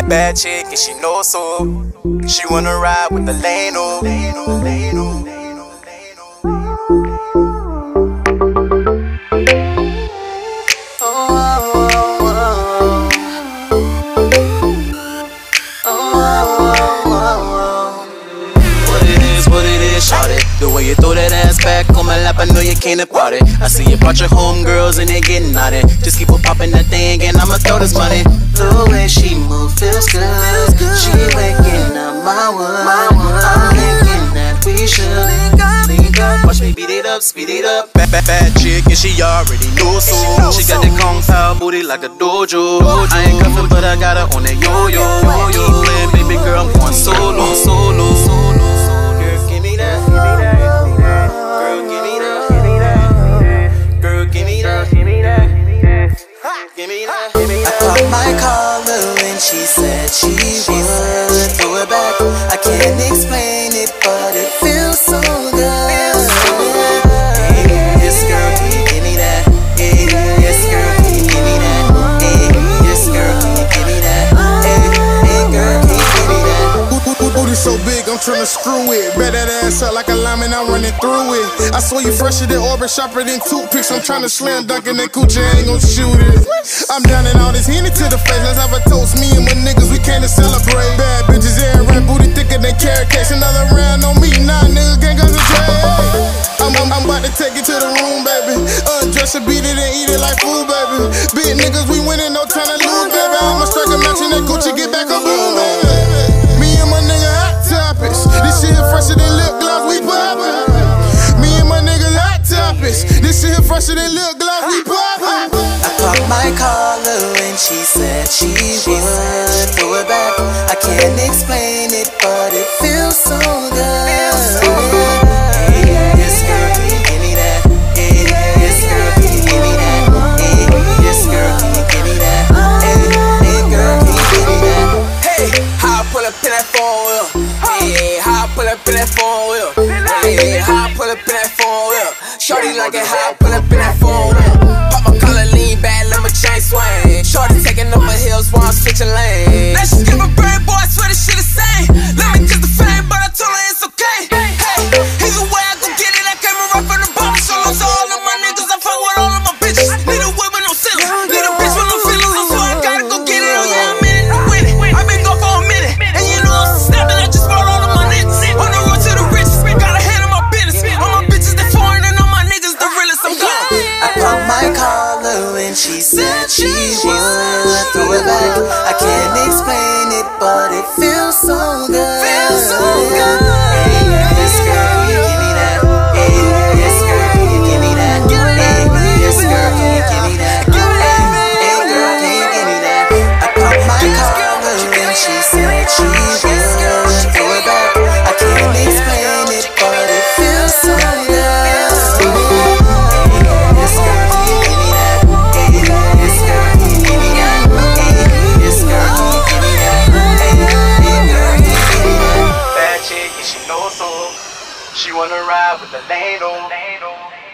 Bad, bad chick and she knows so. She wanna ride with Delano. Lano, Lano, Lano, What it is, what it is, shout. The way you throw that ass back on my lap, I know you can't about it. I see you brought your homegirls and they getting at it. Just keep on popping that thing and I'ma throw this money. The way she feels good. She waking up my wood. I'm thinking that we should link up. Watch me beat it up, speed it up. Bad, bad, bad chick and she already knows so. She got that kung pao booty like a dojo. I ain't cuffin', but I got her on that yo-yo. Yo-yo, playing baby girl, I'm going solo, solo, solo. Girl, give me that, give me that. Girl, give me that, give me that. Girl, give me that, give me that. Give me that, give me I that. caught my caller when she said big, I'm tryna screw it. Bet that ass up like a lineman, I'm running through it. I swear you fresher than orbit, sharper than toothpicks. I'm tryna slam dunk and that coochie ain't gon' shoot it. I'm down in all this henny to the face. Let's have a toast. Me and my niggas, we came to celebrate. Bad bitches, yeah, red booty thicker than carrot cakes. Another round on me, nah, niggas can't concentrate. I'm, I'm, I'm about to take it to the room, baby. Undress it, beat it, and eat it like food, baby. Big niggas, we winning, no time to lose, baby. I'ma strike a match and that Gucci get back a Shit here fresher than we poppin'. I caught my caller and she said she would throw it back. I can't explain it, but it feels so good. Hey, yes, girl, can you give me that? Hey, yes, girl, give me that? Hey, yes, girl, give me that? Oh, hey, hey, girl, can you give me that? Hey, how I pull up in that four wheel. Hey, how I pull up in that Shorty like it, I pull up in that wheel. Pop my collar, lean back, let my chain swing. Shorty taking over hills while I'm switching lanes. I can't explain it, but it feels so good. She wanna ride with the. Lano.